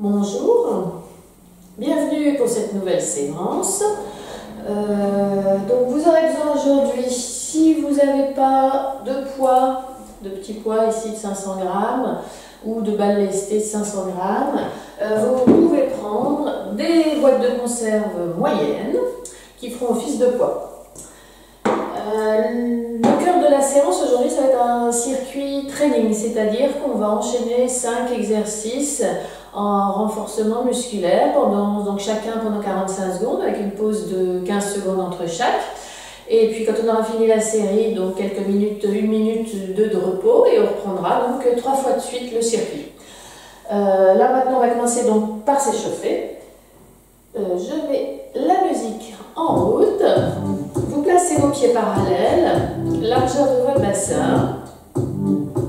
Bonjour, bienvenue pour cette nouvelle séance. Euh, donc vous aurez besoin aujourd'hui, si vous n'avez pas de poids, de petits poids ici de 500 grammes ou de balles lestées de 500 grammes, euh, vous pouvez prendre des boîtes de conserve moyennes qui feront office de poids. Euh, le cœur de la séance aujourd'hui, ça va être un circuit training, c'est-à-dire qu'on va enchaîner 5 exercices en renforcement musculaire, pendant, donc chacun pendant 45 secondes, avec une pause de 15 secondes entre chaque. Et puis quand on aura fini la série, donc quelques minutes, une minute, de repos, et on reprendra donc trois fois de suite le circuit. Euh, là maintenant, on va commencer donc par s'échauffer. Euh, je mets la musique en route. Vous placez vos pieds parallèles, largeur de votre bassin.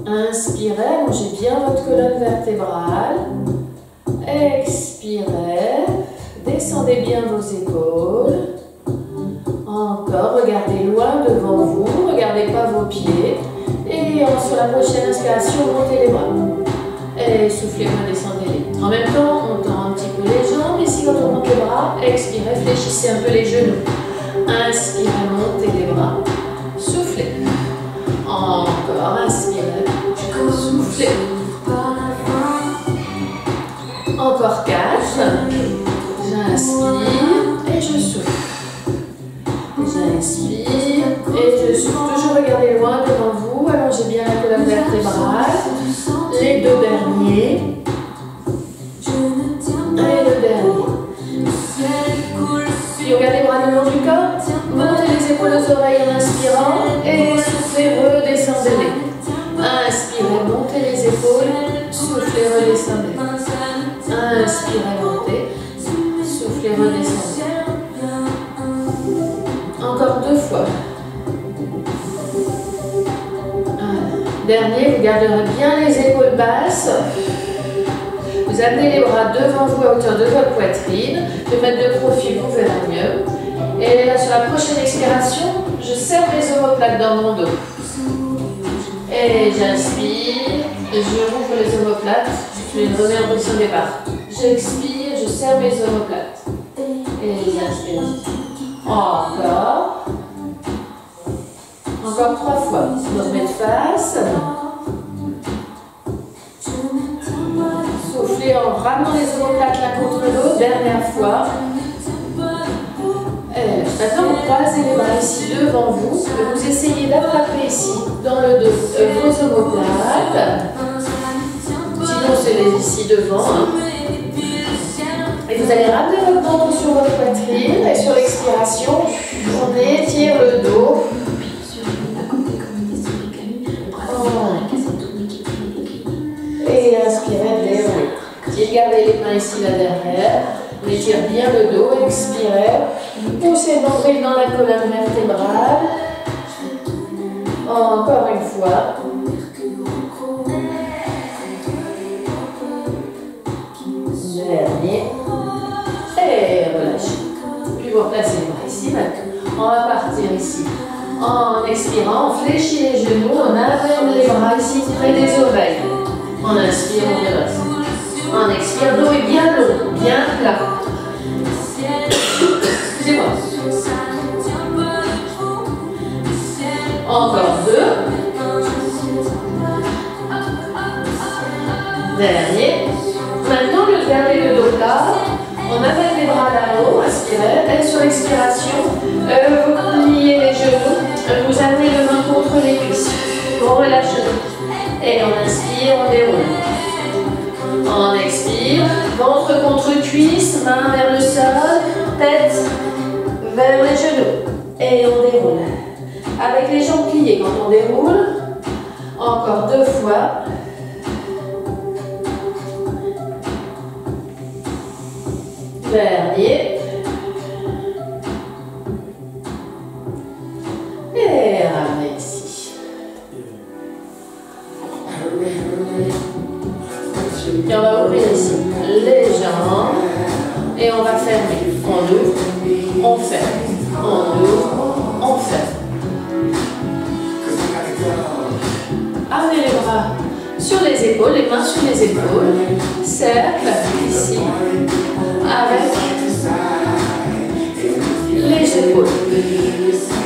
Inspirez, allongez bien votre colonne vertébrale. Expirez. Descendez bien vos épaules. Encore, regardez loin devant vous. Regardez pas vos pieds. Et sur la prochaine inspiration, montez les bras. Et soufflez, redescendez-les. En même temps, on tend un petit peu les jambes. Ici, quand on monte les bras, expirez, fléchissez un peu les genoux. Inspirez, montez les bras. Soufflez. Encore, inspirez. Soufflez. Encore 4. J'inspire et je souffle. J'inspire et je souffle. Toujours regardez loin devant vous. Allongez bien la colonne vertébrale. Les deux derniers. Et le dernier. Garde les bras le long du corps. Montez les épaules aux oreilles en inspirant. Et garderez bien les épaules basses. Vous amenez les bras devant vous à hauteur de votre poitrine. De mettre de profil, vous verrez mieux. Et là, sur la prochaine expiration, je serre mes omoplates dans mon dos. Et j'inspire, je rouvre les omoplates, je les remets en position départ. J'expire, je serre mes omoplates. Et j'inspire. Encore. Encore trois fois. Je me remets de face. Soufflez en ramenant les omoplates l'un contre l'autre. Dernière fois. Et maintenant, vous croisez les bras ici devant vous. Vous essayez d'attraper ici, dans le dos, euh, vos omoplates. Sinon, c'est les ici devant. Et vous allez ramener votre menton sur votre poitrine. Et sur l'expiration, on étire le dos. Ici, là derrière. On étire bien le dos. Expirez. Poussez le nombril dans la colonne vertébrale. Encore une fois. Dernier. Et relâchez. Puis vous replacez les bras ici maintenant. On va partir ici. En expirant, on fléchit les genoux, on amène les bras ici près des oreilles. On inspire, on redresse. On expire, dos est bien long, bien plat. Excusez-moi. Encore deux. Dernier. Maintenant, le dernier, le dos plat. On amène les bras là-haut, inspirez. Et sur l'expiration, euh, vous pliez les genoux. Vous amenez le main contre les cuisses. On relâche Et on inspire, on déroule. On expire. Ventre contre cuisse, main vers le sol, tête vers les genoux. Et on déroule. Avec les jambes pliées quand on déroule. Encore deux fois. Dernier. Les mains sur les épaules. Cercle ici avec les épaules.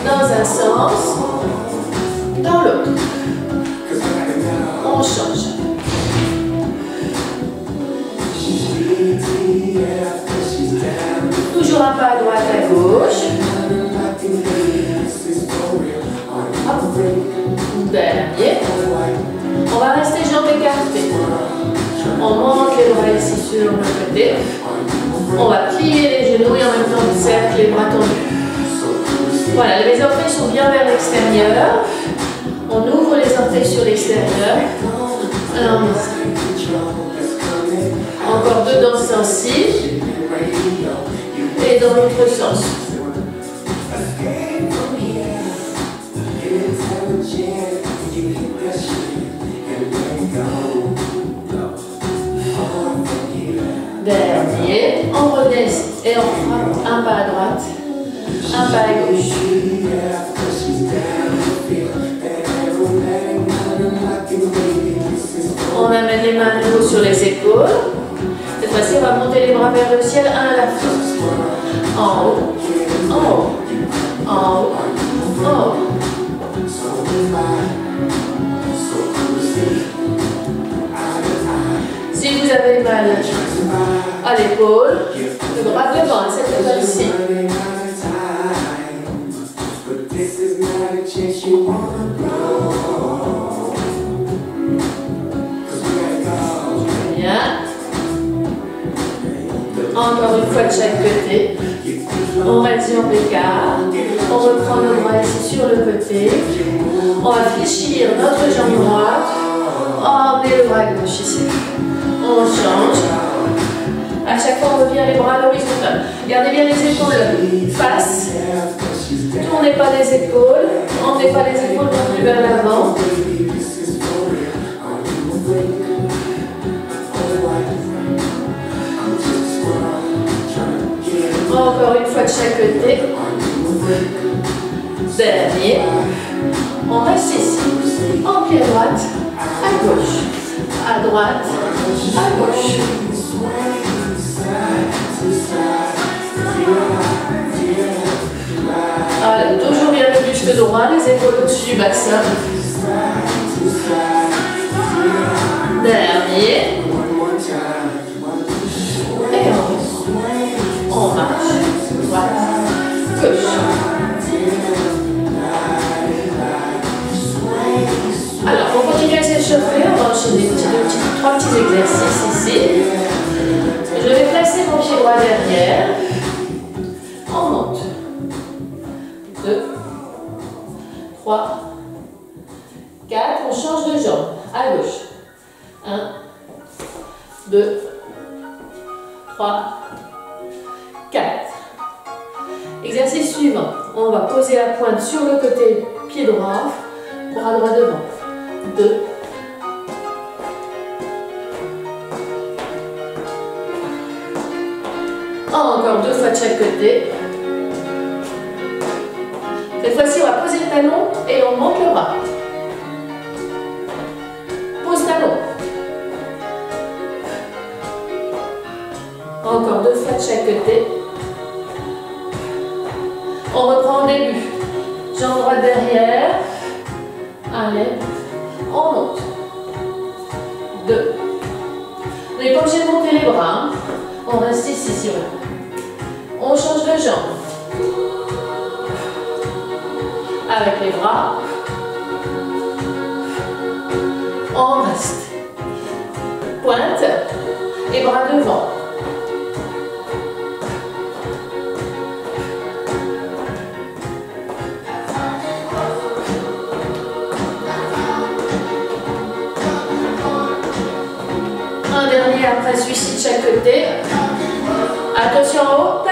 Dans un sens, dans l'autre. On change. Toujours un pas à droite, à gauche. Dernier. On va rester jambes écartées. On monte les bras ici sur le côté. On va plier les genoux et en même temps on cercle les bras tendus. Voilà, les orteils sont bien vers l'extérieur. On ouvre les orteils sur l'extérieur. Encore deux dans ce sens-ci. Et dans l'autre sens. On redescend et on frappe un pas à droite, un pas à gauche. On amène les mains de nouveau sur les épaules. Cette fois-ci, on va monter les bras vers le ciel, un à la fois. En haut, en haut, en haut, en haut. Si vous avez mal à l'épaule, Bien. Encore une fois de chaque côté. On reste sur l'écart. On reprend le bras ici sur le côté. On va fléchir notre jambe droite. On met le bras gauche ici. On change. À chaque fois, on revient les bras à l'horizontale. Gardez bien les épaules face. Tournez pas les épaules. Emmenez pas les épaules non plus vers l'avant. Encore une fois de chaque côté. Dernier. On reste ici. En pied droite, à gauche. À droite, à gauche. Voilà, toujours bien le buste droit, les épaules au-dessus du bassin. Dernier. Et on, marche. Droite, gauche. Alors, pour continuer à s'échauffer, on va enchaîner trois petits exercices ici. Je vais placer mon pied droit derrière. On monte. 2, 3, 4. On change de jambe. À gauche. 1, 2, 3, 4. Exercice suivant. On va poser la pointe sur le côté pied droit, bras droit devant. 2, Deux fois de chaque côté. Cette fois-ci, on va poser le talon et on monte le bras. Pose talon. Encore deux fois de chaque côté. On reprend au début. Jambe droite derrière. Allez. On monte. Deux. Vous n'êtes pas obligé de monter les bras. hein. On reste ici si on veut. On change de jambe. Avec les bras. On reste. Pointe. Les bras devant. Un dernier après celui-ci de chaque côté. Attention en haut,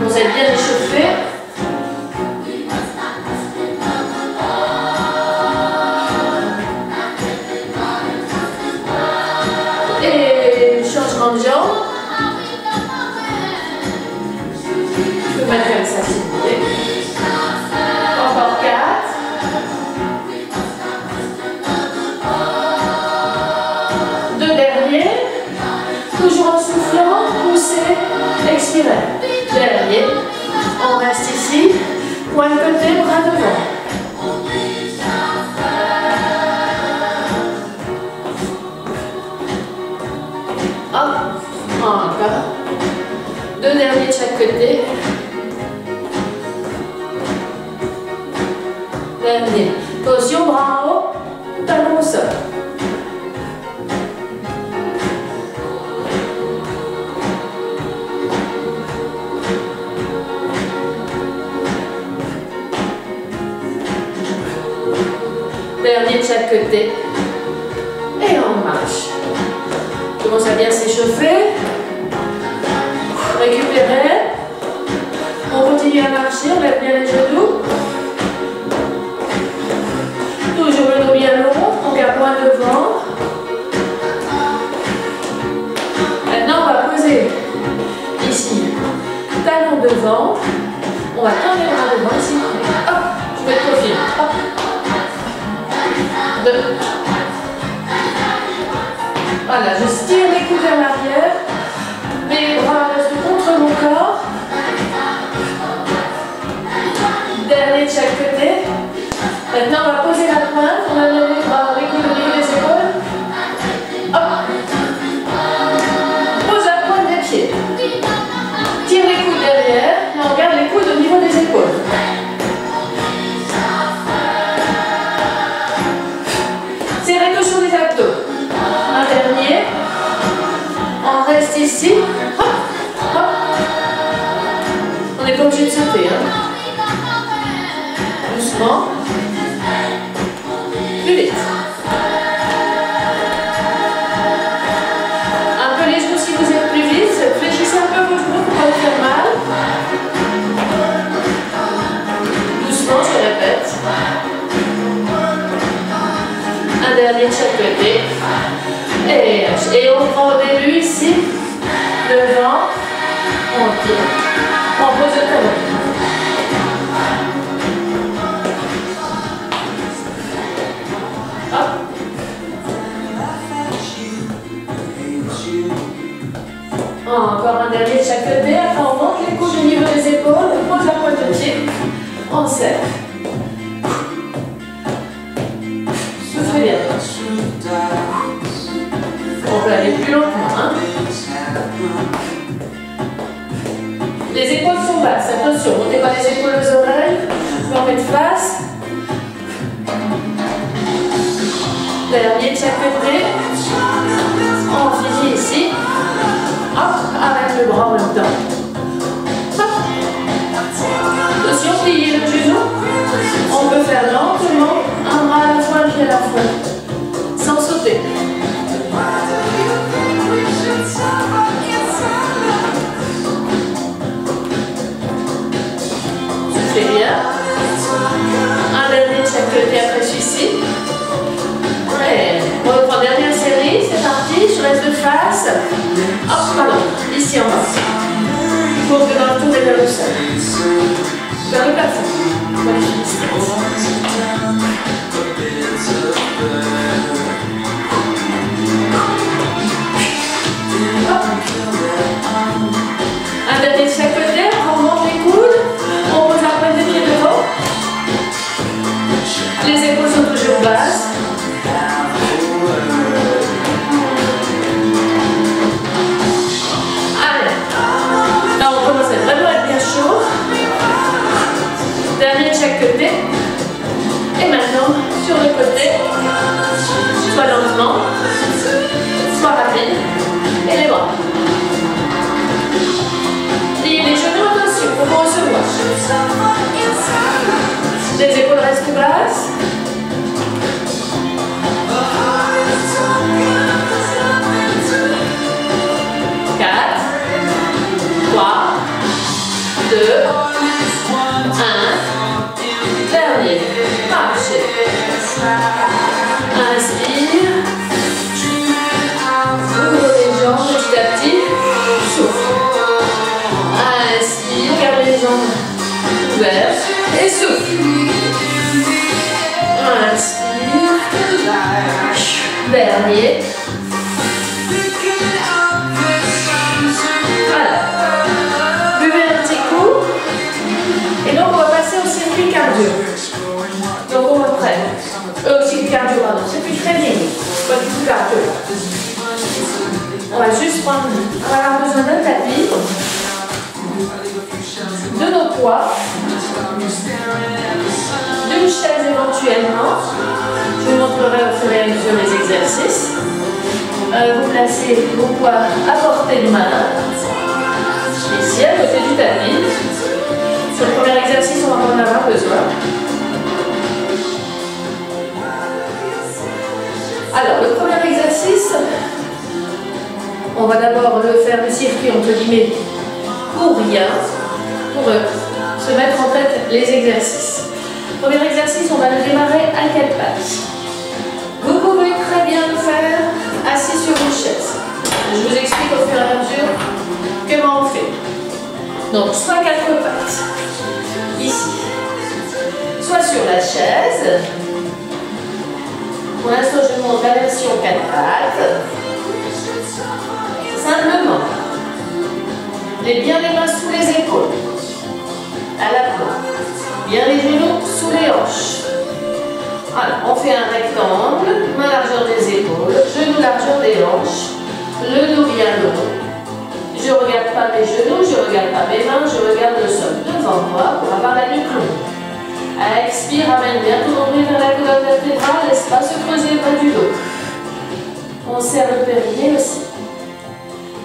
Vous êtes bien no, vers le sol, vers le plafond, vers les Un dernier chaque côté, on remonte les coudes, on pose un point de pied devant, les épaules sont toujours basses. soit rapide, et les bras. Les genoux en tension pour recevoir. Les épaules restent basses. Quatre, trois, deux, et souffle. Inspire. Dernier. Voilà. Buvez un petit coup. Et donc on va passer au circuit cardio. Donc on reprend. Euh, circuit cardio, pardon. Circuit training. Pas du tout cardio. On va juste prendre. On va avoir besoin d'un tapis. De nos poids. Chaise éventuellement. Je vous montrerai au fur et à mesure les exercices. Euh, vous placez vos poids à portée de main. Ici, à côté du tapis. Sur le premier exercice, on va en avoir besoin. Alors, le premier exercice, on va d'abord le faire le circuit entre guillemets pour rien, pour euh, se mettre en tête les exercices. Premier exercice, on va le démarrer à quatre pattes. Vous pouvez très bien le faire assis sur une chaise. Je vous explique au fur et à mesure comment on fait. Donc, soit quatre pattes, ici, soit sur la chaise. Pour l'instant, je vous montre la version quatre pattes. Simplement, les bien les mains sous les épaules, à la peau, bien les genoux sous les hanches. Voilà, on fait un rectangle, main largeur des épaules, genoux largeur des hanches, le dos bien long. Je ne regarde pas mes genoux, je ne regarde pas mes mains, je regarde le sol devant moi pour avoir la nuque longue. Expire, amène bien tout nombril vers la colonne vertébrale, laisse pas se creuser bas du dos. On serre le périnée aussi.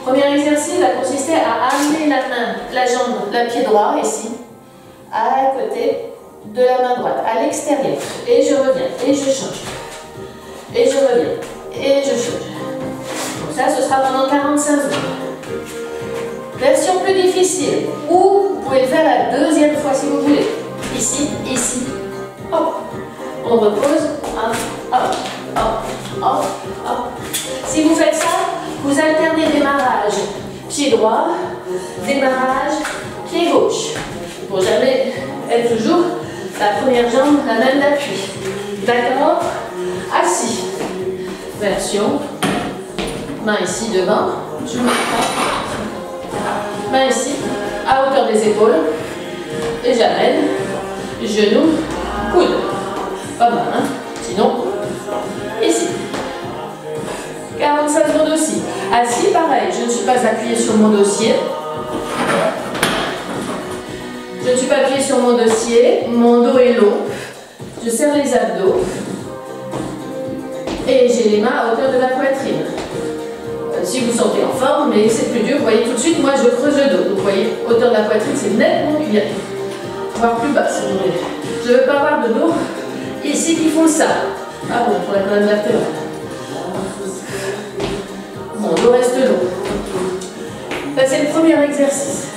Premier exercice va consister à amener la main, la jambe, le pied droit ici, à côté de la main droite, à l'extérieur. Et je reviens, et je change. Et je reviens, et je change. Donc ça, ce sera pendant 45 secondes. Version plus difficile, ou vous pouvez le faire la deuxième fois si vous voulez. Ici, ici, hop. On repose, hop, hop, hop, hop, hop. Si vous faites ça, vous alternez démarrage pied droit, démarrage pied gauche. Pour jamais être toujours la première jambe, la même d'appui. D'accord Assis. Version. Main ici devant. Je me Main ici, à hauteur des épaules. Et j'amène. Genou, coude. Pas mal, hein Sinon, ici. 45 secondes aussi. Assis, pareil, je ne suis pas appuyée sur mon dossier. Je pas appuyée sur mon dossier, mon dos est long. Je serre les abdos. Et j'ai les mains à hauteur de la poitrine. Euh, si vous sentez en forme, mais c'est plus dur, vous voyez tout de suite, moi je creuse le dos. Donc vous voyez, hauteur de la poitrine, c'est nettement plus Voire plus bas si vous voulez. Je ne veux pas avoir de dos ici qui font ça. Ah bon, pour la colonne vertébrale. Mon dos reste long. Ça, c'est le premier exercice.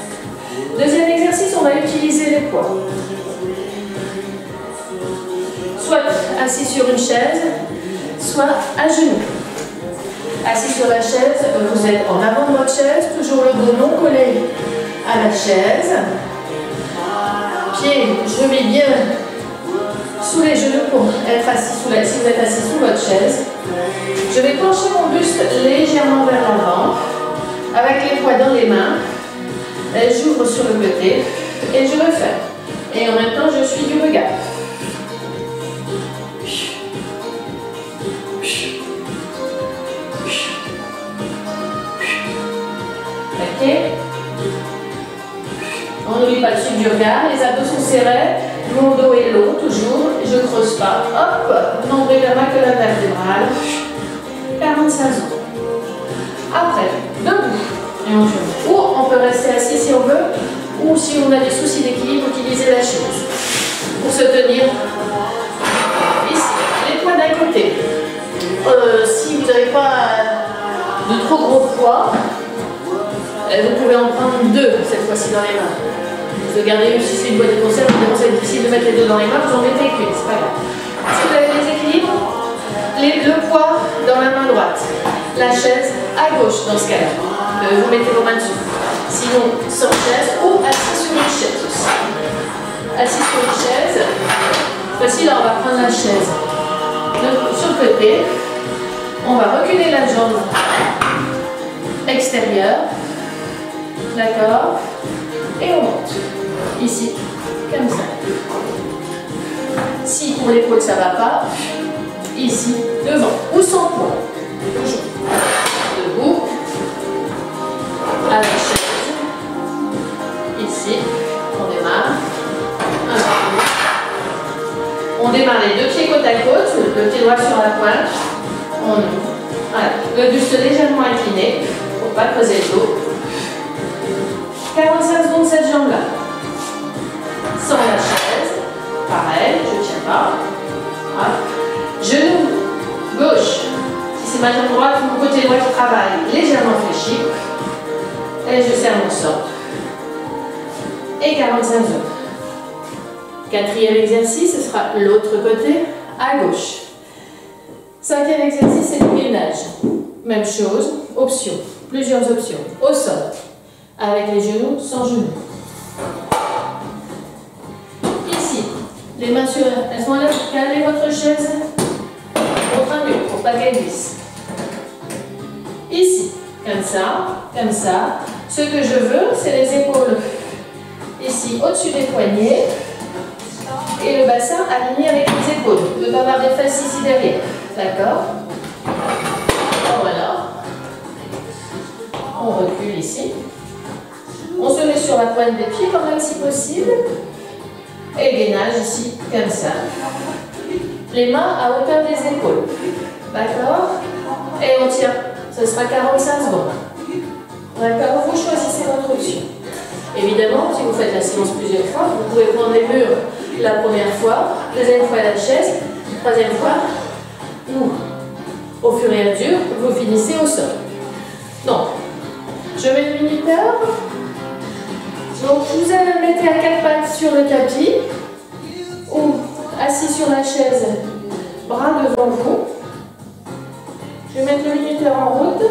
Deuxième exercice, on va utiliser les poids. Soit assis sur une chaise, soit à genoux. Assis sur la chaise, vous êtes en avant de votre chaise, toujours le dos non collé à la chaise. Pieds, je bien sous les genoux pour être assis sous la, si vous êtes assis sous votre chaise. Je vais pencher mon buste légèrement vers l'avant, avec les poids dans les mains. J'ouvre sur le côté et je referme. Et en même temps, je suis du regard. Ok On n'oublie pas le suivre du regard. Les abdos sont serrés. Mon dos est long, toujours. Je ne creuse pas. Hop, nombril ma colonne vertébrale. 45 secondes. Après, Ou on peut rester assis si on veut, ou si on a des soucis d'équilibre, utiliser la chaise. Pour se tenir. Les poids d'un côté. Euh, si vous n'avez pas de trop gros poids, euh, vous pouvez en prendre deux cette fois-ci dans les mains. Vous regardez, si c'est une boîte de conserve, va être difficile de mettre les deux dans les mains, vous en mettez qu'une, c'est pas grave. Si vous avez des équilibres, les deux poids dans la main droite, la chaise à gauche dans ce cas-là. Euh, vous mettez vos mains dessus. Sinon, sans chaise ou assis sur une chaise aussi. assis sur une chaise. Voici, là, on va prendre la chaise sur le côté. On va reculer la jambe extérieure. D'accord? Et on monte. Ici, comme ça. Si pour l'épaule ça ne va pas, ici, devant ou sans poids. Debout. On démarre. On démarre les deux pieds côte à côte, le pied droit sur la pointe. On ouvre. Voilà. Le buste légèrement incliné pour ne pas creuser le dos. 45 secondes cette jambe-là. Sans la chaise. Pareil, je tiens pas. Genou gauche. Si c'est ma jambe droite, mon côté droit qui travaille légèrement fléchi. Et je serre mon sort. Et 45 secondes. Quatrième exercice, ce sera l'autre côté, à gauche. Cinquième exercice, c'est le gainage. Même chose, option, plusieurs options. Au sol, avec les genoux, sans genoux. Ici, les mains sur elles sont là, calez votre chaise contre un mur pour pas qu'elle glisse. Ici, comme ça, comme ça. Ce que je veux, c'est les épaules ici au-dessus des poignets et le bassin aligné avec les épaules. Ne pas avoir des fesses ici derrière. D'accord Voilà. On recule ici. On se met sur la pointe des pieds quand même si possible. Et gainage ici, comme ça. Les mains à hauteur des épaules. D'accord Et on tient. Ce sera 45 secondes. D'accord Vous choisissez votre option. Évidemment, si vous faites la séance plusieurs fois, vous pouvez prendre les murs la première fois, deuxième fois la chaise, troisième fois, ou au fur et à mesure, vous finissez au sol. Donc, je mets le minuteur. Donc, vous allez mettez à quatre pattes sur le tapis ou assis sur la chaise, bras devant vous. Je vais mettre le minuteur en route.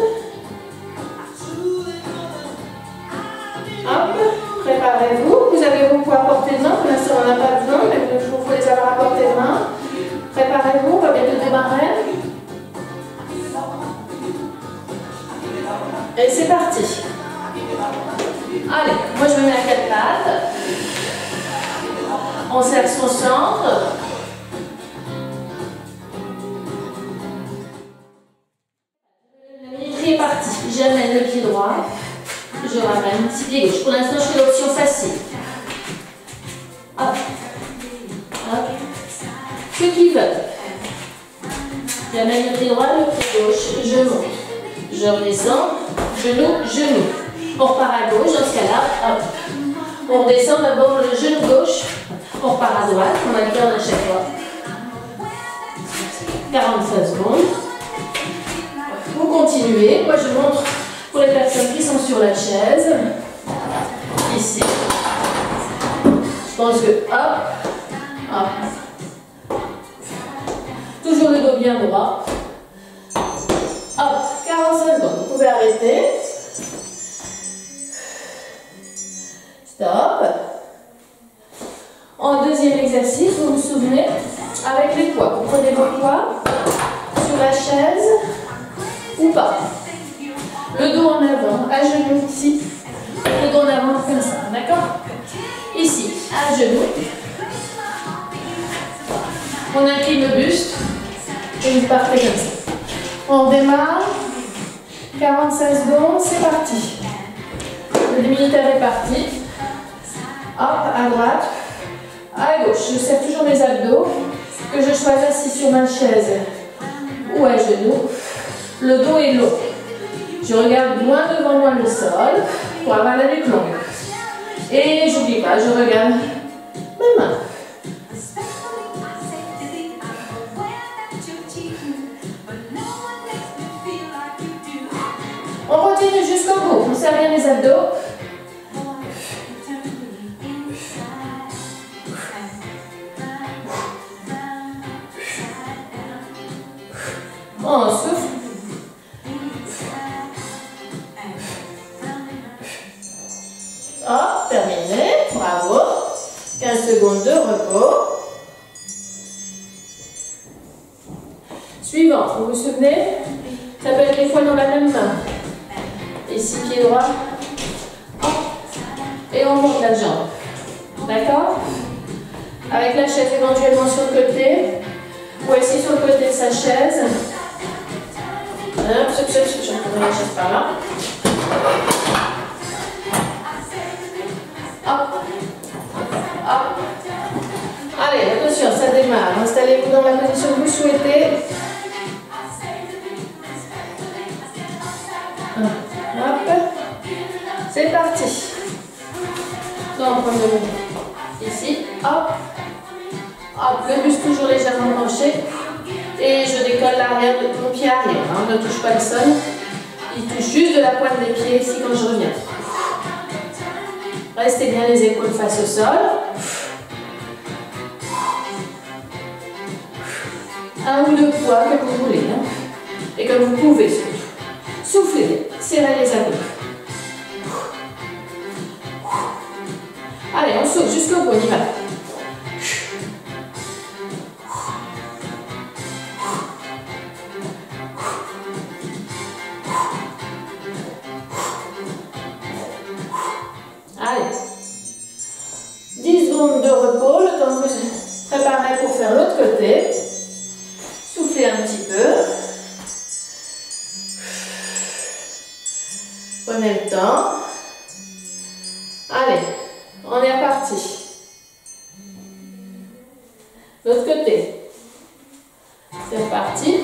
Préparez-vous. Vous avez poids à portée de main. Pour l'instant, on n'en a pas besoin, mais il faut les avoir à portée de main. Préparez-vous, on va bientôt démarrer. Et c'est parti. Allez, moi je me mets à quatre pattes. On serre son centre. La minuterie est partie. J'amène le pied droit. Je ramène petit pied gauche. Pour l'instant, je fais l'option facile. Hop. Hop. Ceux qui veulent. J'amène le pied droit, le pied gauche. Je monte. Je redescends. Genou, genou. On repart à gauche dans ce cas-là. Hop. On redescend d'abord le genou gauche. On repart à droite. On alterne à chaque fois. 45 secondes. Vous continuez. Moi, je montre sur la chaise. Ici. Je pense que hop, hop. Toujours le dos bien droit. Hop, 45 secondes. Vous pouvez arrêter. Stop. En deuxième exercice, vous vous souvenez, avec les poids. Vous prenez vos poids sur la chaise ou pas. Le dos en avant, à genoux ici. Le dos en avant comme ça, d'accord Ici, à genoux. On incline le buste et vous partez comme ça. On démarre. 45 secondes, c'est parti. Le militaire est parti. Hop, à droite, à gauche. Je serre toujours mes abdos, que je choisisse sur ma chaise ou à genoux. Le dos est long. Je regarde loin devant moi le sol pour avoir la nuque longue. Et j'oublie pas, je regarde mes mains. On continue jusqu'au bout. On serre bien les abdos. On souffle. Hop, terminé. Bravo. 15 secondes de repos. Suivant, vous vous souvenez Ça peut être les fois dans la même main. Ici, pied droit. Et on monte la jambe. D'accord Avec la chaise éventuellement sur le côté. Ou assis sur le côté de sa chaise. Hop. Hop. Allez, attention, ça démarre. Installez-vous dans la position que vous souhaitez. Hop. C'est parti. Donc, on ici. Hop. Hop, le buste toujours légèrement penché. Et je décolle l'arrière de mon pied arrière. Hein. Ne touche pas le sol. Il touche juste de la pointe des pieds ici quand je reviens. Restez bien les épaules face au sol. Un ou deux poids que vous voulez. Hein. Et comme vous pouvez surtout. Soufflez, serrez les abdos. Allez, on souffle jusqu'au bout, on y va. 10 de repos, le temps que je pour faire l'autre côté. Soufflez un petit peu. Prenez le temps. Allez, on est reparti. L'autre côté. C'est reparti.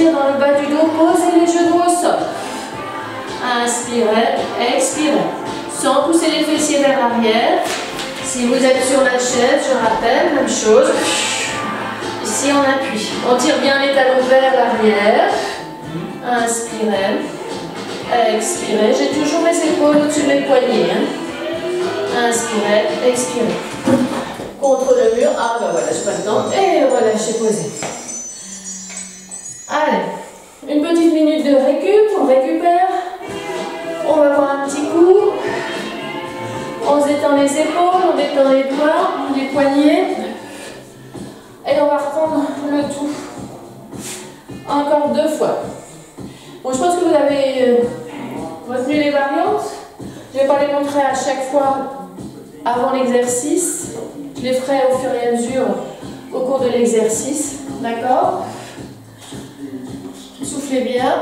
Dans le bas du dos, posez les genoux au sol. Inspirez, expirez. Sans pousser les fessiers vers l'arrière. Si vous êtes sur la chaise, je rappelle, même chose. Ici, on appuie. On tire bien les talons vers l'arrière. Inspirez. Expirez. J'ai toujours mes épaules au-dessus de mes poignets. Hein. Inspirez. Expirez. Contre le mur. Ah ben voilà, je pas le temps. Et relâchez, posez. Allez, une petite minute de récup, on récupère. On va voir un petit coup. On détend les épaules, on détend les doigts, les poignets. Et on va reprendre le tout. Encore deux fois. Bon, je pense que vous avez euh, retenu les variantes. Je ne vais pas les montrer à chaque fois avant l'exercice. Je les ferai au fur et à mesure au cours de l'exercice. D'accord? Soufflez bien.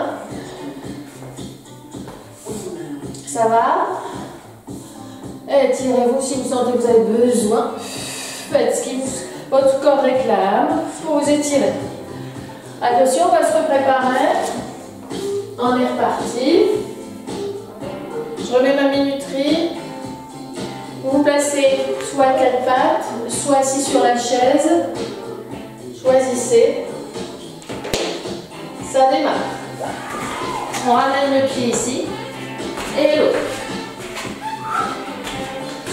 Ça va? Eh, Étirez-vous si vous sentez que vous avez besoin. Faites ce que votre corps réclame pour vous étirer. Attention, on va se préparer. On est reparti. Je remets ma minuterie. Vous vous placez soit quatre pattes, soit assis sur la chaise. Choisissez. Ça démarre. On ramène le pied ici. Et l'autre.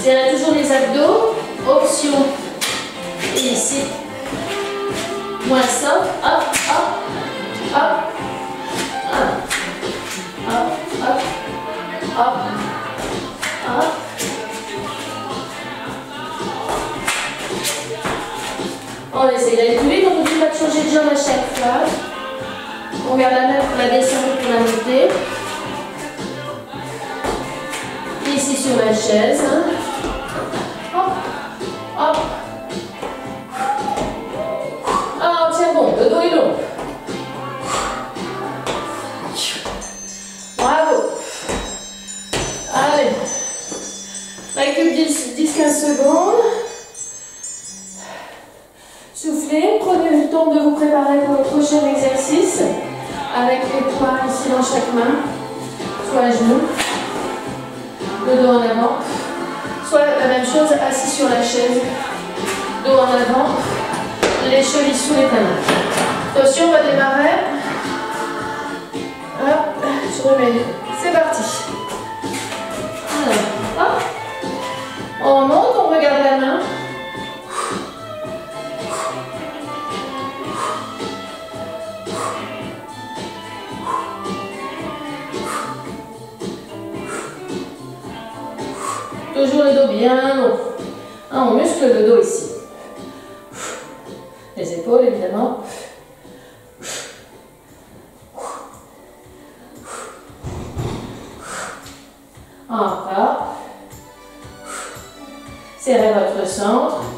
Serrez toujours les abdos. Option. Et ici. Moins ça. Hop, hop, hop. Hop, hop, hop, hop. On essaye d'aller plus vite, on ne peut pas changer de jambe à chaque fois. On garde la main pour la descendre pour la monter. Ici sur la chaise. Hop, hop. Ah, tiens bon, le dos est long. Bravo. Allez. Récup 10-15 secondes. Soufflez. Prenez le temps de vous préparer pour le prochain exercice. Avec les poids ici dans chaque main. Soit à genoux. Le dos en avant. Soit la même chose, assis sur la chaise. Dos en avant. Les chevilles sous les talons. Attention, on va démarrer. Hop, je remets. Bien long. Ah, on muscle le dos ici. Les épaules, évidemment. Encore. Serrez votre centre.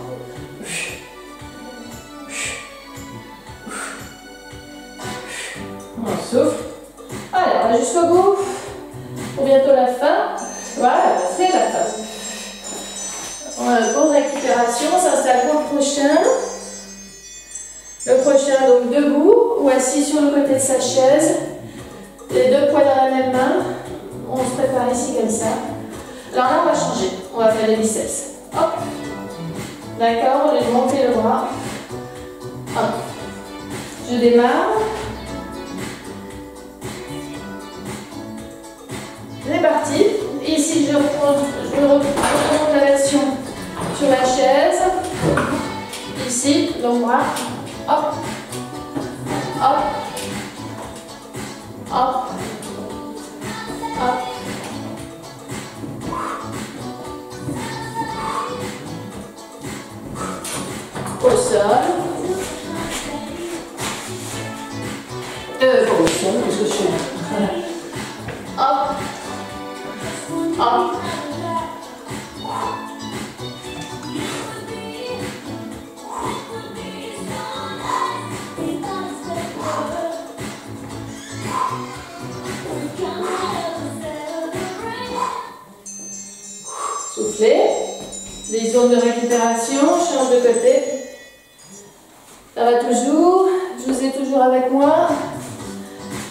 Avec moi.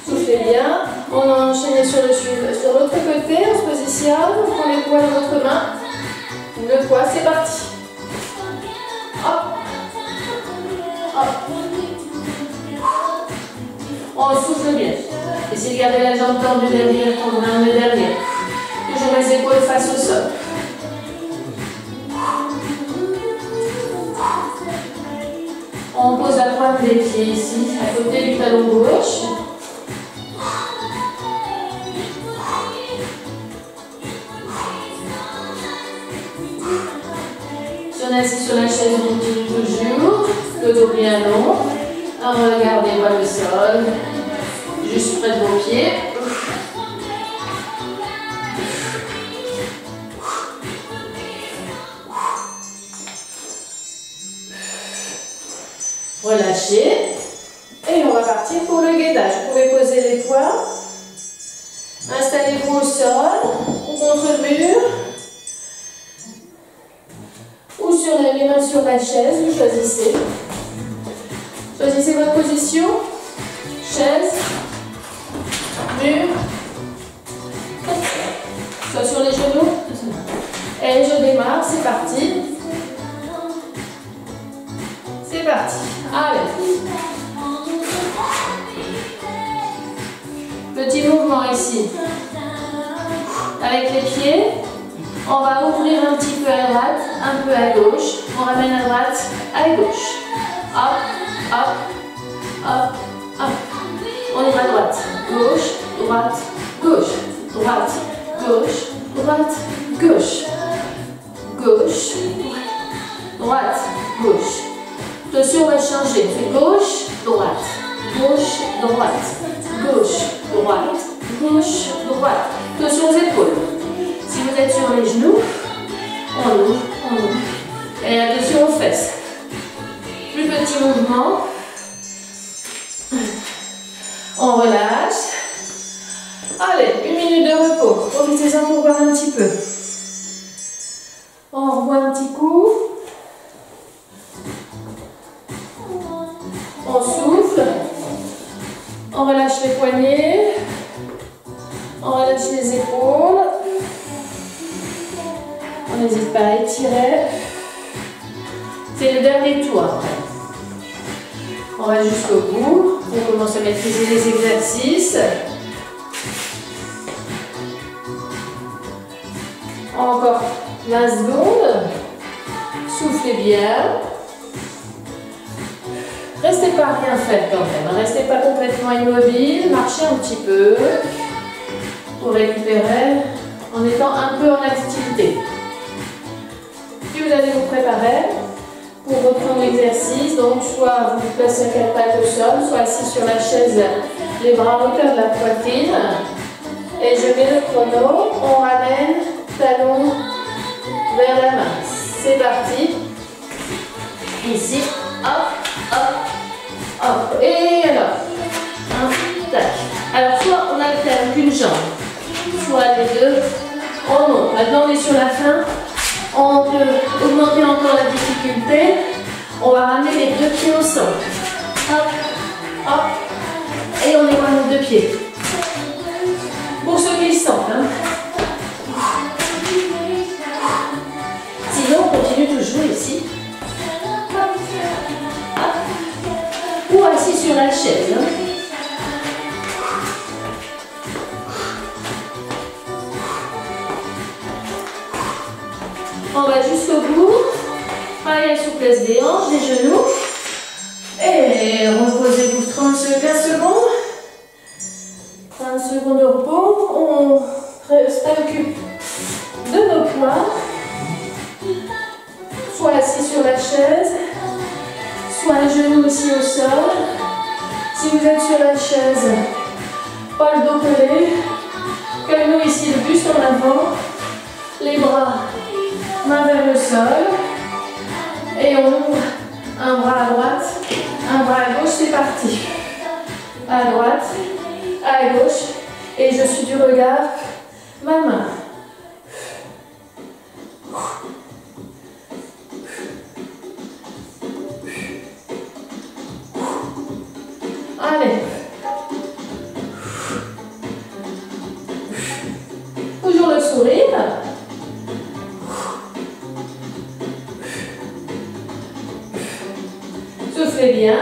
Soufflez bien. On a enchaîné sur le. Sur l'autre côté, on se positionne. On prend les poids dans votre main. Le poids, c'est parti. Hop. Hop. On souffle bien. Essayez de garder la jambe tendue derrière, le derrière. Toujours les épaules face au sol. On pose la pointe des pieds ici, à côté du talon gauche. Si on assis sur la chaise, on continue toujours. Le dos bien long. Regardez pas le sol. Juste près de vos pieds. Relâchez. Et on va partir pour le guidage. Vous pouvez poser les poids. Installez-vous au sol ou contre le mur. Ou sur les mains sur la chaise, vous choisissez. Choisissez votre position. Chaise, mur. Soit sur les genoux. Et je démarre, c'est parti. Parti. Allez. Petit mouvement ici. Avec les pieds, on va ouvrir un petit peu à droite, un peu à gauche. On ramène à droite, à gauche. Hop, hop, hop, hop. On est à droite. Gauche, droite, gauche. Droite, gauche, droite, gauche. Gauche, droite, gauche. Attention, on va changer. gauche, droite. Gauche, droite. Gauche, droite. Gauche, droite. Attention aux épaules. Si vous êtes sur les genoux, on ouvre, on ouvre. Et attention aux fesses. Plus petit mouvement. On relâche. Allez, une minute de repos. Profitez-en pour voir un petit peu. On revoit un petit coup. On relâche les poignets. On relâche les épaules. On n'hésite pas à étirer. C'est le dernier tour On va jusqu'au bout. On commence à maîtriser les exercices. Encore 20 secondes. Soufflez bien. Restez pas rien faire quand même. Restez pas complètement immobile. Marchez un petit peu pour récupérer en étant un peu en activité. Puis vous allez vous préparer pour reprendre l'exercice. Donc soit vous vous placez à quatre pattes au sol, soit assis sur la chaise, les bras en hauteur de la poitrine. Et je mets le chrono. On ramène talon vers la main. C'est parti. Ici, hop, hop, hop. Et alors, un, tac. Alors, soit on alterne qu'une jambe, soit les deux. Oh non, maintenant on est sur la fin. On peut augmenter encore la difficulté. On va ramener les deux pieds au sol. Hop, hop. Et on éloigne les deux pieds. Pour ceux qui le sentent. Hein. La chaise. Hein. On va jusqu'au bout. Pareil, la souplesse des hanches, des genoux. Et reposez-vous 30 15 secondes. 30 secondes de repos. On se préoccupe de nos poids. Soit assis sur la chaise, soit un genou aussi au sol. Si vous êtes sur la chaise, pas le dos collé. Comme nous ici, le buste en avant. Les bras main vers le sol. Et on ouvre un bras à droite, un bras à gauche, c'est parti. À droite, à gauche, et je suis du regard, ma main. Allez. Toujours le sourire. Soufflez bien.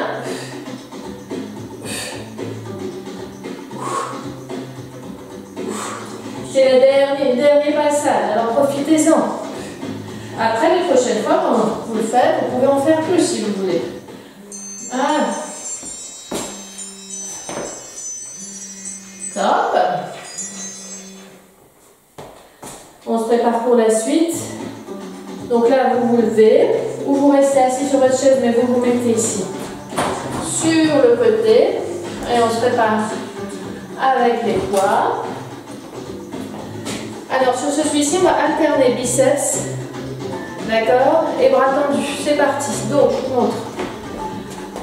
C'est le dernier, dernier passage, alors profitez-en. Après, les prochaines fois, quand vous le faites, vous pouvez en faire plus si vous voulez. Ah. On se prépare pour la suite. Donc là, vous vous levez, ou vous restez assis sur votre chaise, mais vous vous mettez ici, sur le côté, et on se prépare avec les poids. Alors, sur celui-ci, on va alterner biceps, d'accord, et bras tendus. C'est parti. Donc, je vous montre.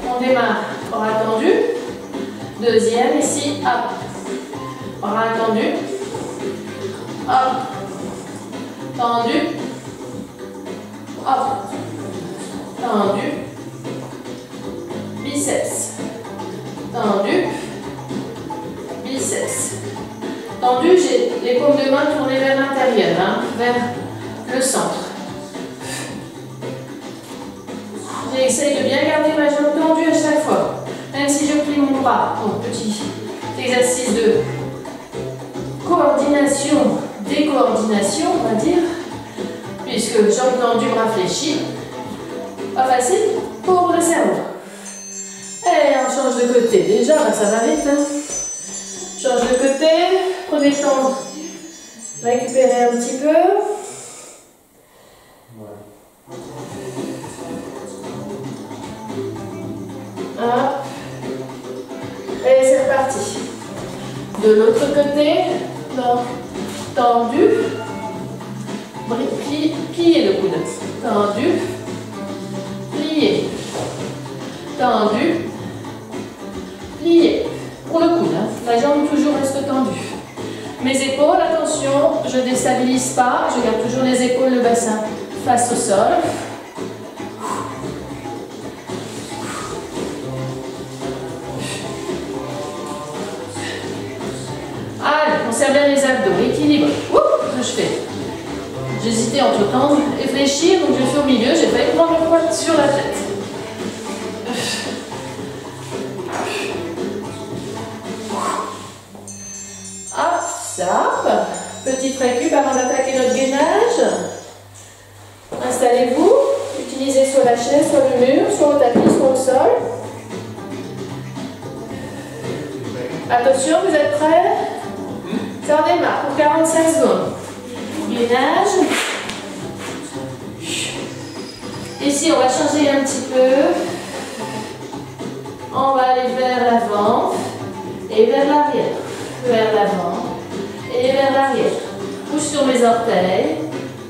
On démarre, bras tendus. Deuxième, ici, hop. Bras tendus. Hop. Tendu. Hop. Tendu. Biceps. Tendu. Biceps. Tendu, j'ai les paumes de main tournées vers l'intérieur, hein, vers le centre. J'ai Essaye de bien garder ma jambe tendue à chaque fois. Même si je plie mon bras. Donc, petit exercice de coordination, décoordination, on va dire. Puisque jambe tendue, bras fléchis. Pas facile pour le cerveau. Et on change de côté. Déjà, ça va vite. Hein. change de côté. Prenez le temps récupérer un petit peu. Et c'est reparti. De l'autre côté, tendu, plier le coude. Tendu, plier, tendu, plier. Pour le coude, hein. la jambe toujours reste tendue. Mes épaules, attention, je ne déstabilise pas, je garde toujours les épaules, le bassin face au sol. Les abdos, équilibre. je fais. J'hésitais entre tendre et fléchir, donc je fais au milieu, j'ai failli prendre le poids sur la tête. Hop, ça. Petite récup avant d'attaquer notre gainage. Installez-vous. Utilisez soit la chaise, soit le mur, soit au tapis, soit au sol. Attention, vous êtes prêts? Ça démarre pour 45 secondes. Gainage. Ici, on va changer un petit peu. On va aller vers l'avant et vers l'arrière. Vers l'avant et vers l'arrière. Pousse sur mes orteils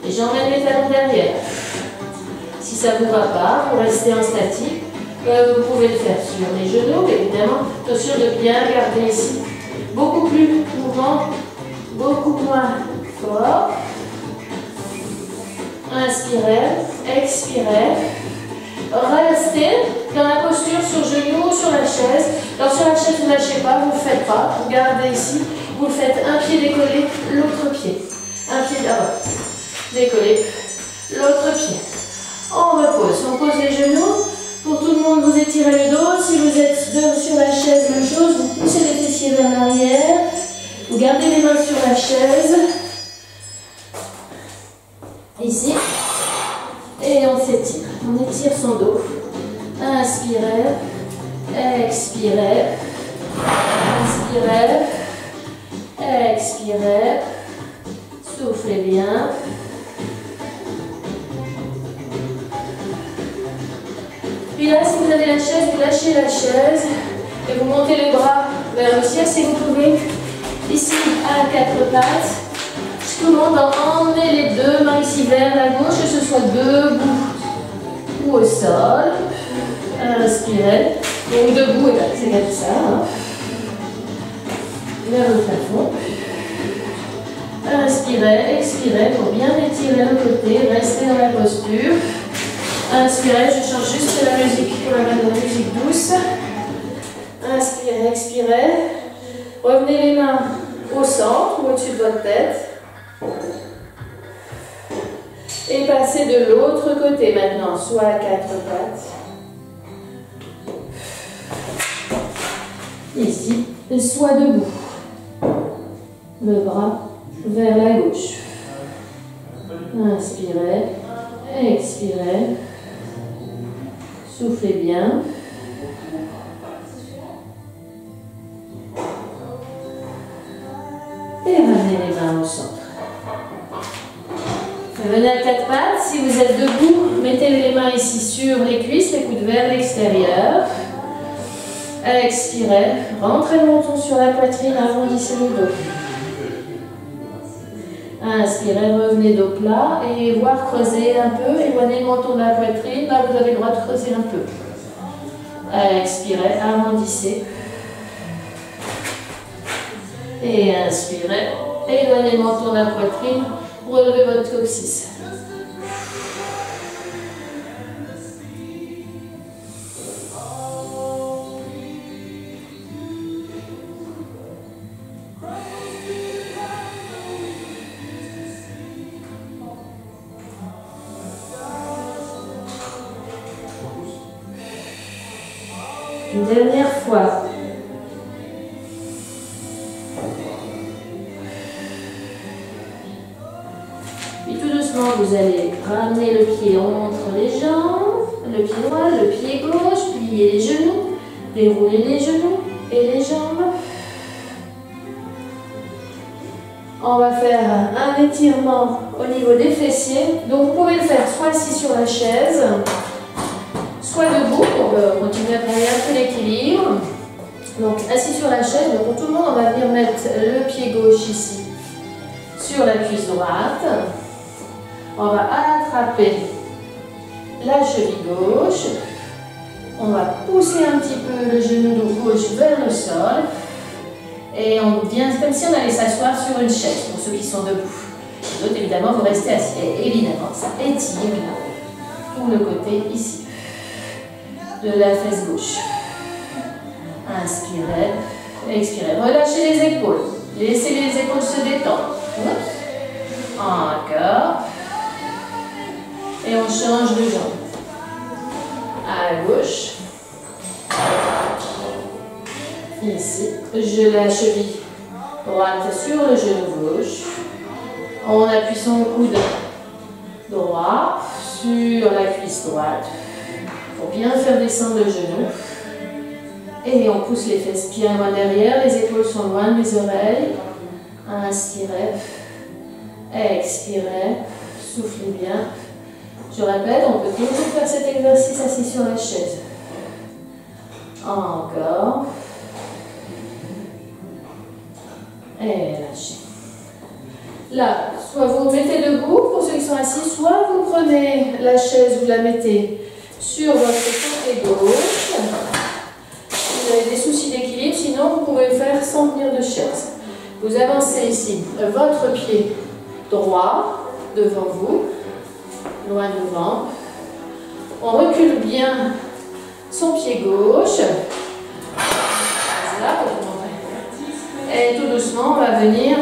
et j'emmène mes talons derrière. Si ça ne vous va pas, pour rester en statique, euh, vous pouvez le faire sur les genoux, évidemment. Attention de bien garder ici. Beaucoup plus mouvant, beaucoup moins fort. Inspirez, expirez. Restez dans la posture sur genou ou sur la chaise. Alors sur la chaise, vous ne lâchez pas, vous ne faites pas. Vous gardez ici. Vous le faites un pied décollé, l'autre pied. Un pied là-bas. Décollé, l'autre pied. On repose. On pose les genoux. Pour tout le monde, vous étirez le dos. Si vous êtes sur la chaise, même chose. Vous poussez les fessiers vers l'arrière. Vous gardez les mains sur la chaise. Ici. Et on s'étire. On étire son dos. Inspirez. Expirez. Inspirez. Expirez. Soufflez bien. Puis là, si vous avez la chaise, vous lâchez la chaise et vous montez les bras vers le ciel si vous pouvez. Ici, à quatre pattes. Je demande à emmener les deux mains ici vers la gauche, que ce soit debout ou au sol. Inspirez. Donc debout, c'est comme ça. Hein. Vers le plafond. Inspirez, expirez pour bien étirer le côté, restez dans la posture. Inspirez, je change juste la musique pour la musique douce. Inspirez, expirez. Revenez les mains au centre ou au-dessus de votre tête. Et passez de l'autre côté maintenant, soit à quatre pattes. Ici, soit debout. Le bras vers la gauche. Inspirez, expirez. Soufflez bien. Les mains au centre. Venez à quatre pattes. Si vous êtes debout, mettez les mains ici sur les cuisses, les coudes vers l'extérieur. Expirez. Rentrez le menton sur la poitrine, arrondissez le dos. Inspirez, revenez dos plat et voir creuser un peu, éloignez le menton de la poitrine. Là, vous avez le droit de creuser un peu. Expirez, arrondissez. Et inspirez, éloignez le de la poitrine, relevez votre coccyx. Au niveau des fessiers. Donc vous pouvez le faire soit assis sur la chaise, soit debout pour euh, continuer à travailler un peu l'équilibre. Donc assis sur la chaise, pour tout le monde, on va venir mettre le pied gauche ici sur la cuisse droite. On va attraper la cheville gauche. On va pousser un petit peu le genou gauche vers le sol. Et on vient comme si on allait s'asseoir sur une chaise pour ceux qui sont debout. Évidemment, vous restez assis. Et évidemment, ça étire tout le côté ici de la fesse gauche. Inspirez, expirez. Relâchez les épaules. Laissez les épaules se détendre. Encore. Et on change de jambe. À gauche. Ici, je la cheville droite sur le genou gauche. On appuie son coude droit sur la cuisse droite pour bien faire descendre le genou. Et on pousse les fesses bien loin derrière, les épaules sont loin des oreilles. Inspirez, expirez, soufflez bien. Je répète, on peut toujours faire cet exercice assis sur la chaise. Encore. Et lâchez. Là, soit vous vous mettez debout pour ceux qui sont assis, soit vous prenez la chaise, vous la mettez sur votre côté gauche. Vous avez des soucis d'équilibre, sinon vous pouvez le faire sans tenir de chaise. Vous avancez ici votre pied droit devant vous, loin devant. On recule bien son pied gauche. Et tout doucement, on va venir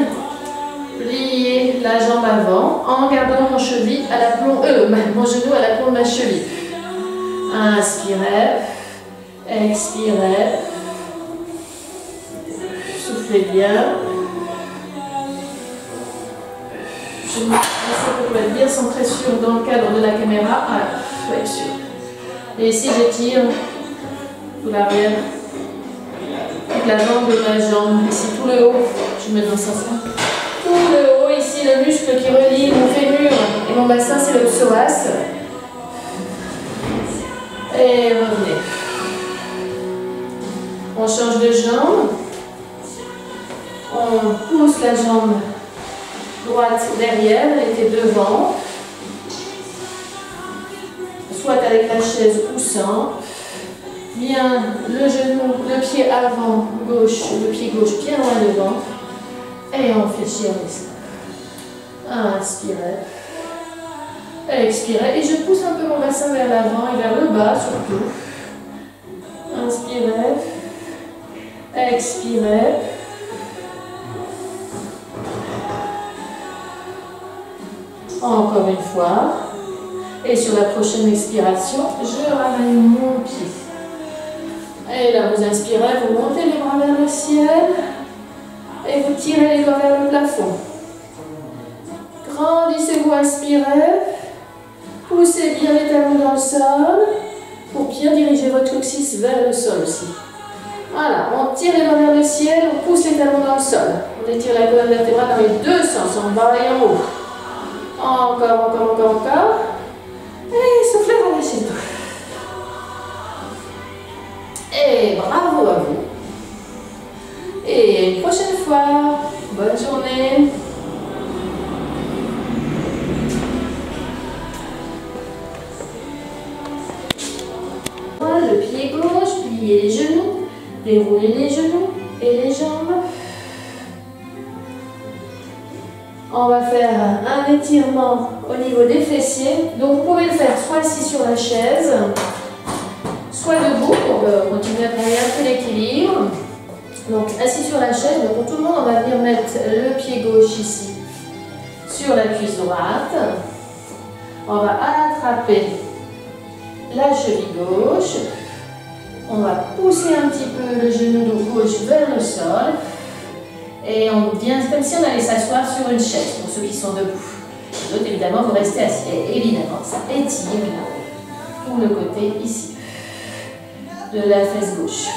la jambe avant en gardant mon cheville à la plomb, euh, mon genou à la plomb de ma cheville. Inspirez, expirez, soufflez bien. Je me pour être bien centré sur dans le cadre de la caméra. Ah. Et ici, j'étire tout l'arrière la jambe de ma jambe. Ici, tout le haut. Je me dans ça. Tout le muscle qui relie mon fémur et mon bassin, c'est le psoas. Et revenez. On change de jambe. On pousse la jambe droite derrière, était devant. Soit avec la chaise ou sans bien le genou, le pied avant, gauche, le pied gauche bien loin devant. Et on fléchit en Inspirez. Expirez. Et je pousse un peu mon bassin vers l'avant et vers le bas surtout. Inspirez. Expirez. Encore une fois. Et sur la prochaine expiration, je ramène mon pied. Et là, vous inspirez, vous montez les bras vers le ciel et vous tirez les doigts vers le plafond. Grandissez-vous, inspirez. Poussez bien les talons dans le sol pour bien diriger votre coccyx vers le sol aussi. Voilà, on tire les doigts vers le ciel, on pousse les talons dans le sol. On étire la colonne vertébrale dans les deux sens, en bas et en haut. Encore, encore, encore, encore. Et soufflez, relâchez tout. Et bravo à vous. Et une prochaine fois. Bonne journée. Les genoux, déroulez les genoux et les jambes. On va faire un étirement au niveau des fessiers. Donc vous pouvez le faire soit assis sur la chaise, soit debout pour euh, continuer à travailler un peu l'équilibre. Donc assis sur la chaise, pour tout le monde, on va venir mettre le pied gauche ici sur la cuisse droite. On va attraper la cheville gauche. On va pousser un petit peu le genou gauche vers le sol. Et on vient comme si on allait s'asseoir sur une chaise, pour ceux qui sont debout. L'autre, évidemment, vous restez assis. Et évidemment, ça étire tout le côté ici de la fesse gauche.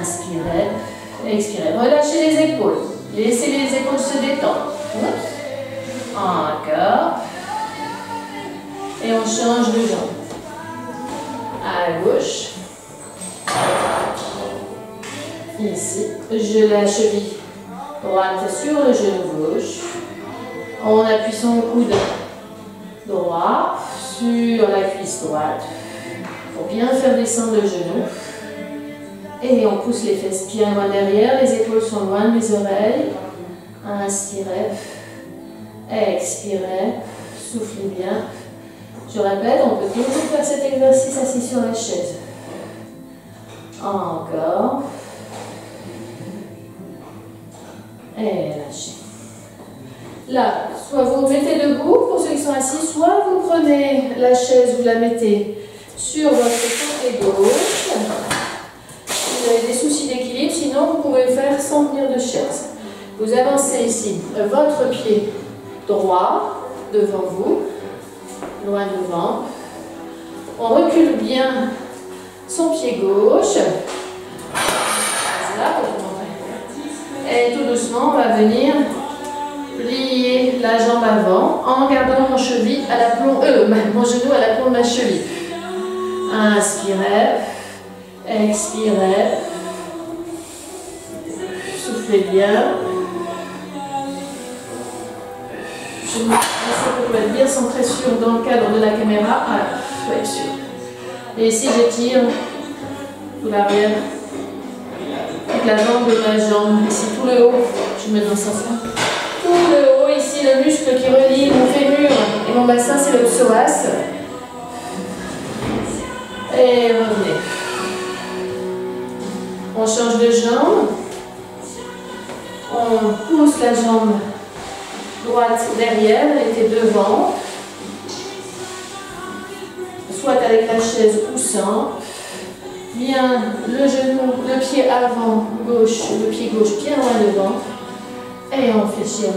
Inspirez, expirez. Relâchez les épaules. Laissez les épaules se détendre. Encore. Et on change de jambe. Gauche. Ici. Je la cheville droite sur le genou gauche. On appuie son coude droit sur la cuisse droite pour bien faire descendre le genou. Et on pousse les fesses bien loin derrière, les épaules sont loin des oreilles. Inspirez, expirez, soufflez bien. Je répète, on peut toujours faire cet exercice assis sur la chaise. Encore. Et lâchez. Là, soit vous mettez debout pour ceux qui sont assis, soit vous prenez la chaise, vous la mettez sur votre côté gauche. Vous avez des soucis d'équilibre, sinon vous pouvez le faire sans tenir de chaise. Vous avancez ici votre pied droit devant vous, loin devant. On recule bien son pied gauche. Et tout doucement, on va venir plier la jambe avant en gardant mon cheville à euh, mon genou à la plomb de ma cheville. Inspirez, expirez, soufflez bien. Je vais essayer de bien centré sur dans le cadre de la caméra. Ah, soyez sûr. Et ici, j'étire tout l'arrière, toute la jambe de ma jambe. Ici, tout le haut. Je mets dans ce sens-là. Tout le haut, ici, le muscle qui relie mon fémur et mon bassin, c'est le psoas. Et revenez. On change de jambe. On pousse la jambe droite derrière, elle était devant. Soit avec la chaise ou sans. Bien le genou, le pied avant, gauche, le pied gauche bien loin devant. Et on fait chier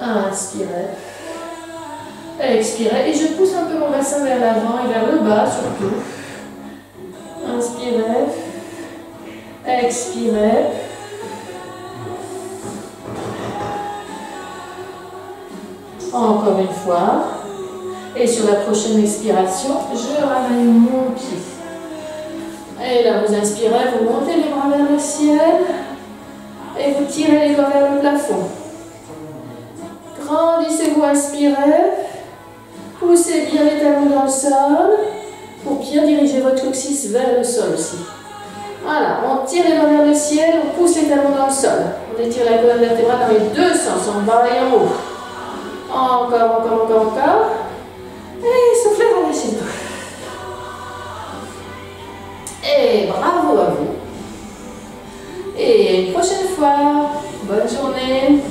Inspirez. Expirez. Et je pousse un peu mon bassin vers l'avant et vers le bas surtout. Inspirez. Expirez. Encore une fois. Et sur la prochaine expiration, je ramène mon pied. Et là, vous inspirez, vous montez les bras vers le ciel et vous tirez les doigts vers le plafond. Grandissez-vous, inspirez. Poussez bien les talons dans le sol pour bien diriger votre coccyx vers le sol aussi. Voilà, on tire les mains vers le ciel, on pousse les talons dans le sol. On étire la colonne vertébrale dans les deux sens, en bas et en haut. Encore, encore, encore, encore. Et soufflez dans les genoux. Et bravo à vous. Et une prochaine fois, bonne journée.